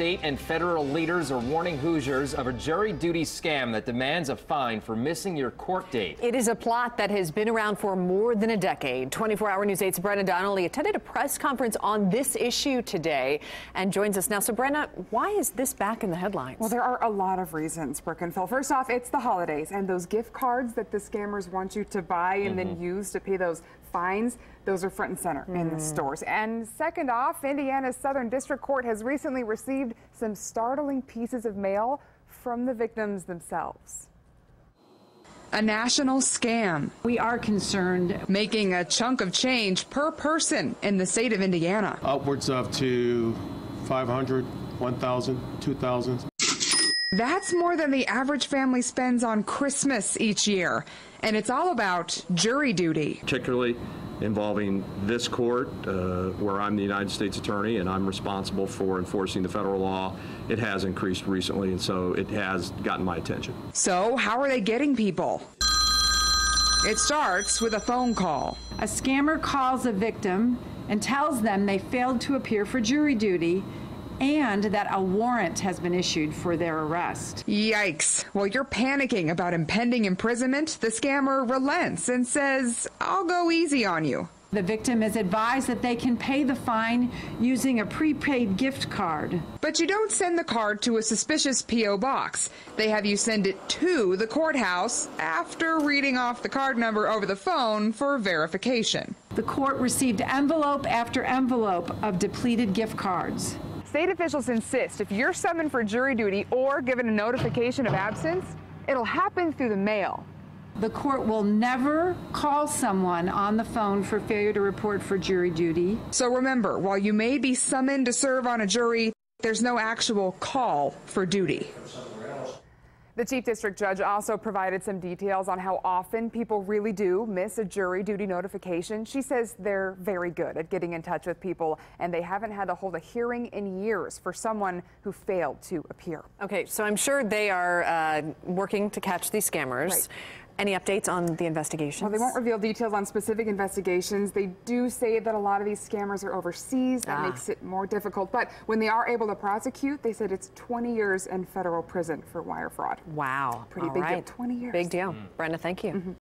state and federal leaders are warning Hoosiers of a jury duty scam that demands a fine for missing your court date. It is a plot that has been around for more than a decade. 24 Hour News 8's Brenna Donnelly attended a press conference on this issue today and joins us now. So, Brenna, why is this back in the headlines? Well, there are a lot of reasons, Brooke and Phil. First off, it's the holidays, and those gift cards that the scammers want you to buy and mm -hmm. then use to pay those fines, those are front and center mm. in the mm. stores. And second off, Indiana's Southern District Court has recently received some startling pieces of mail from the victims themselves. A national scam. We are concerned. Making a chunk of change per person in the state of Indiana. Upwards of to 500, 1,000, 2,000. That's more than the average family spends on Christmas each year. And it's all about jury duty. Particularly involving this court, uh, where I'm the United States Attorney and I'm responsible for enforcing the federal law, it has increased recently, and so it has gotten my attention. So, how are they getting people? It starts with a phone call. A scammer calls a victim and tells them they failed to appear for jury duty and that a warrant has been issued for their arrest. Yikes. While you're panicking about impending imprisonment, the scammer relents and says, I'll go easy on you. The victim is advised that they can pay the fine using a prepaid gift card. But you don't send the card to a suspicious P.O. box. They have you send it to the courthouse after reading off the card number over the phone for verification. The court received envelope after envelope of depleted gift cards. State officials insist if you're summoned for jury duty or given a notification of absence, it'll happen through the mail. The court will never call someone on the phone for failure to report for jury duty. So remember, while you may be summoned to serve on a jury, there's no actual call for duty. The Chief District Judge also provided some details on how often people really do miss a jury duty notification. She says they're very good at getting in touch with people and they haven't had to hold a hearing in years for someone who failed to appear. Okay, so I'm sure they are uh, working to catch these scammers. Right. Any updates on the investigation? Well, they won't reveal details on specific investigations. They do say that a lot of these scammers are overseas. That ah. makes it more difficult. But when they are able to prosecute, they said it's 20 years in federal prison for wire fraud. Wow. Pretty All big right. deal. 20 years. Big deal. Mm. Brenna, thank you. Mm -hmm.